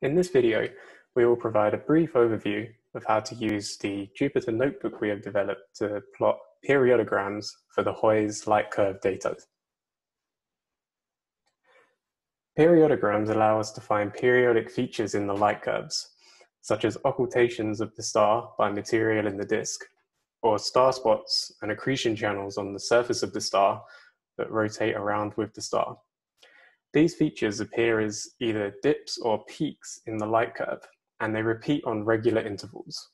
In this video, we will provide a brief overview of how to use the Jupyter notebook we have developed to plot periodograms for the HOYS light curve data. Periodograms allow us to find periodic features in the light curves, such as occultations of the star by material in the disk, or star spots and accretion channels on the surface of the star that rotate around with the star. These features appear as either dips or peaks in the light curve, and they repeat on regular intervals.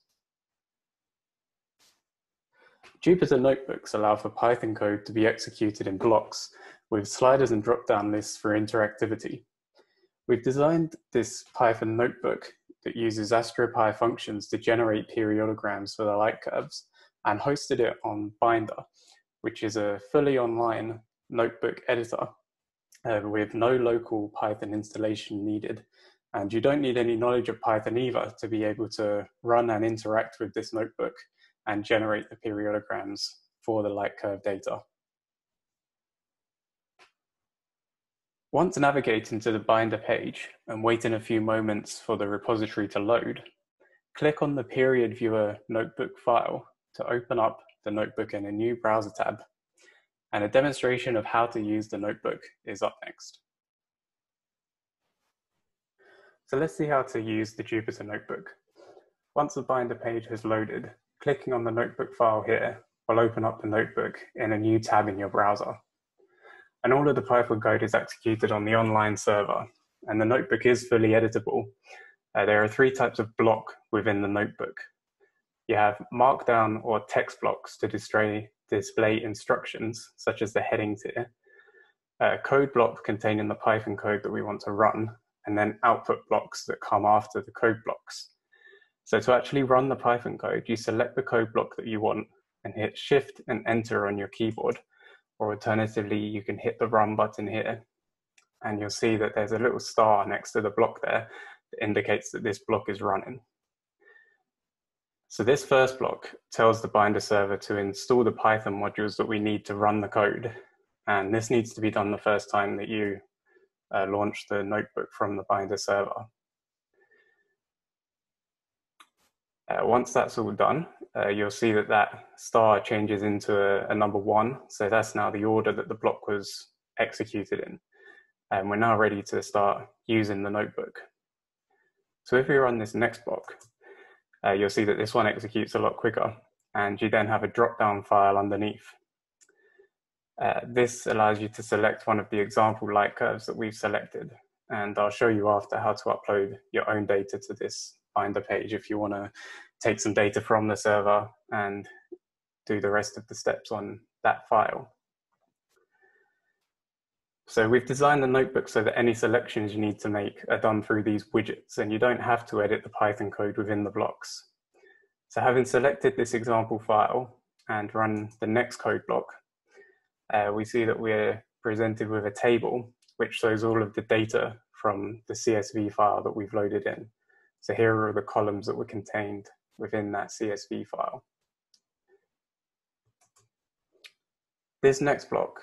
Jupyter notebooks allow for Python code to be executed in blocks with sliders and drop-down lists for interactivity. We've designed this Python notebook that uses AstroPy functions to generate periodograms for the light curves and hosted it on Binder, which is a fully online notebook editor uh, with no local Python installation needed. And you don't need any knowledge of Python either to be able to run and interact with this notebook and generate the periodograms for the light curve data. Once navigating to the binder page and waiting a few moments for the repository to load, click on the period viewer notebook file to open up the notebook in a new browser tab and a demonstration of how to use the notebook is up next. So let's see how to use the Jupyter Notebook. Once the Binder page has loaded, clicking on the notebook file here will open up the notebook in a new tab in your browser. And all of the Python code is executed on the online server, and the notebook is fully editable. Uh, there are three types of block within the notebook. You have markdown or text blocks to display display instructions, such as the headings here, a code block containing the Python code that we want to run, and then output blocks that come after the code blocks. So to actually run the Python code, you select the code block that you want and hit Shift and Enter on your keyboard, or alternatively, you can hit the Run button here, and you'll see that there's a little star next to the block there that indicates that this block is running. So this first block tells the Binder server to install the Python modules that we need to run the code. And this needs to be done the first time that you uh, launch the notebook from the Binder server. Uh, once that's all done, uh, you'll see that that star changes into a, a, number one. So that's now the order that the block was executed in. And we're now ready to start using the notebook. So if we run this next block, uh, you'll see that this one executes a lot quicker and you then have a drop-down file underneath. Uh, this allows you to select one of the example light curves that we've selected and I'll show you after how to upload your own data to this binder page if you want to take some data from the server and do the rest of the steps on that file. So we've designed the notebook so that any selections you need to make are done through these widgets and you don't have to edit the Python code within the blocks. So having selected this example file and run the next code block, uh, we see that we're presented with a table which shows all of the data from the CSV file that we've loaded in. So here are the columns that were contained within that CSV file. This next block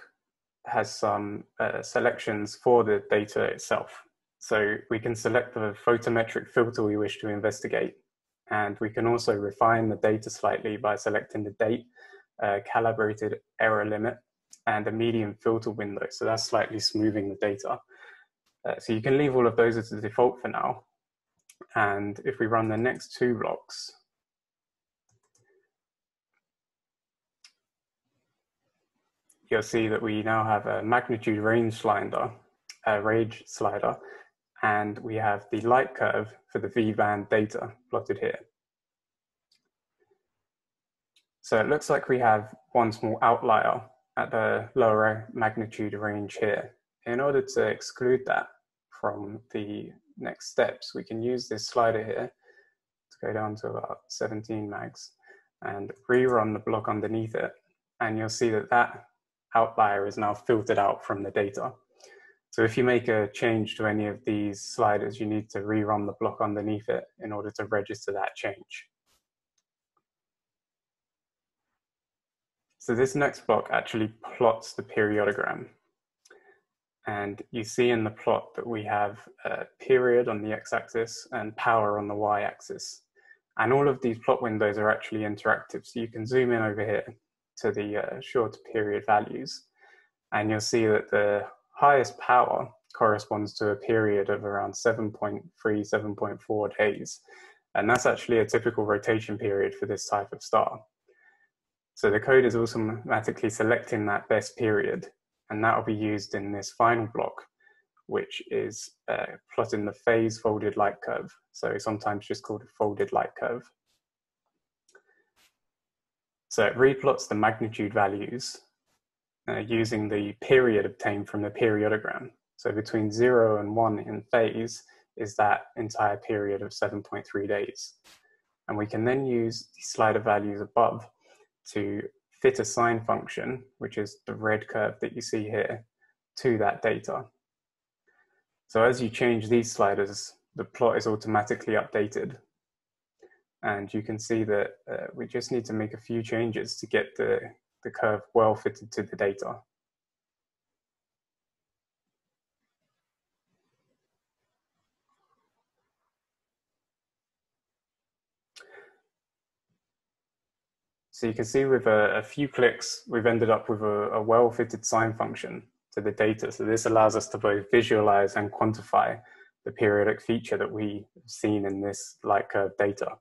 has some uh, selections for the data itself. So we can select the photometric filter we wish to investigate. And we can also refine the data slightly by selecting the date, uh, calibrated error limit, and a median filter window. So that's slightly smoothing the data. Uh, so you can leave all of those as the default for now. And if we run the next two blocks, you'll see that we now have a magnitude range slider, a range slider, and we have the light curve for the V-band data plotted here. So it looks like we have one small outlier at the lower magnitude range here. In order to exclude that from the next steps, we can use this slider here to go down to about 17 mags and rerun the block underneath it. And you'll see that that outlier is now filtered out from the data. So if you make a change to any of these sliders, you need to rerun the block underneath it in order to register that change. So this next block actually plots the periodogram. And you see in the plot that we have a period on the x-axis and power on the y-axis. And all of these plot windows are actually interactive. So you can zoom in over here to the uh, shorter period values. And you'll see that the highest power corresponds to a period of around 7.3, 7.4 days. And that's actually a typical rotation period for this type of star. So the code is automatically selecting that best period, and that will be used in this final block, which is uh, plotting the phase folded light curve. So sometimes just called a folded light curve. So it replots the magnitude values uh, using the period obtained from the periodogram. So between zero and one in phase is that entire period of 7.3 days. And we can then use the slider values above to fit a sine function, which is the red curve that you see here, to that data. So as you change these sliders, the plot is automatically updated. And you can see that uh, we just need to make a few changes to get the, the curve well fitted to the data. So you can see with a, a few clicks, we've ended up with a, a well-fitted sine function to the data. So this allows us to both visualize and quantify the periodic feature that we've seen in this light curve data.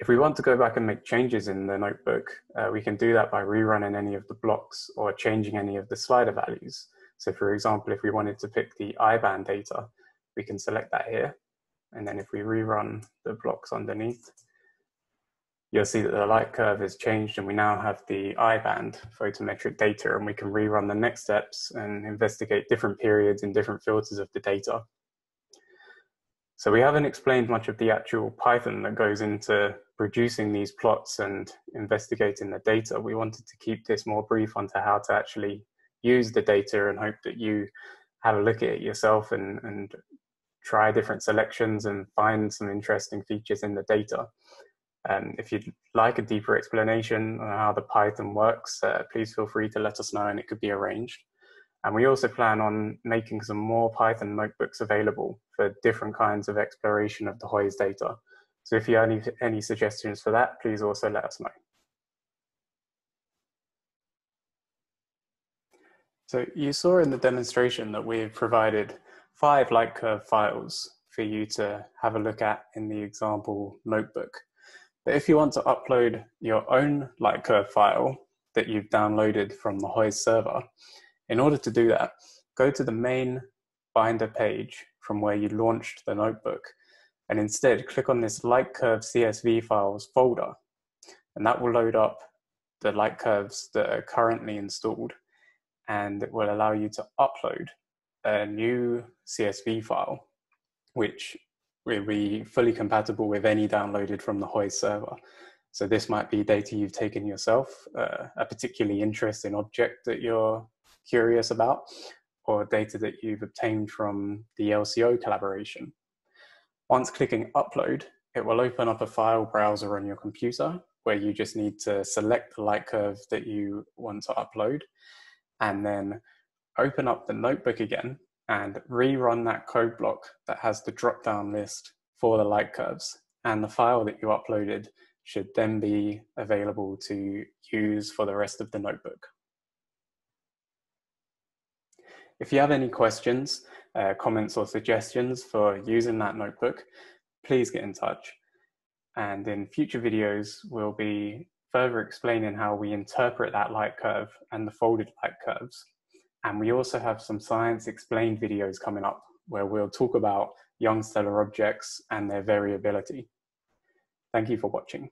If we want to go back and make changes in the notebook, uh, we can do that by rerunning any of the blocks or changing any of the slider values. So for example, if we wanted to pick the I-band data, we can select that here. And then if we rerun the blocks underneath, you'll see that the light curve has changed and we now have the I-band photometric data and we can rerun the next steps and investigate different periods and different filters of the data. So we haven't explained much of the actual Python that goes into producing these plots and investigating the data. We wanted to keep this more brief onto how to actually use the data and hope that you have a look at it yourself and, and try different selections and find some interesting features in the data. Um, if you'd like a deeper explanation on how the Python works, uh, please feel free to let us know and it could be arranged. And we also plan on making some more Python notebooks available for different kinds of exploration of the HOYS data. So if you have any, any suggestions for that, please also let us know. So you saw in the demonstration that we've provided five light curve files for you to have a look at in the example notebook. But if you want to upload your own light curve file that you've downloaded from the HOYS server, in order to do that, go to the main binder page from where you launched the notebook, and instead click on this light curve CSV files folder, and that will load up the light curves that are currently installed, and it will allow you to upload a new CSV file, which will be fully compatible with any downloaded from the HOYS server. So this might be data you've taken yourself, uh, a particularly interesting object that you're curious about, or data that you've obtained from the LCO collaboration. Once clicking upload, it will open up a file browser on your computer where you just need to select the light curve that you want to upload and then open up the notebook again and rerun that code block that has the drop down list for the light curves. And the file that you uploaded should then be available to use for the rest of the notebook. If you have any questions, uh, comments or suggestions for using that notebook, please get in touch. And in future videos, we'll be further explaining how we interpret that light curve and the folded light curves. And we also have some science explained videos coming up where we'll talk about young stellar objects and their variability. Thank you for watching.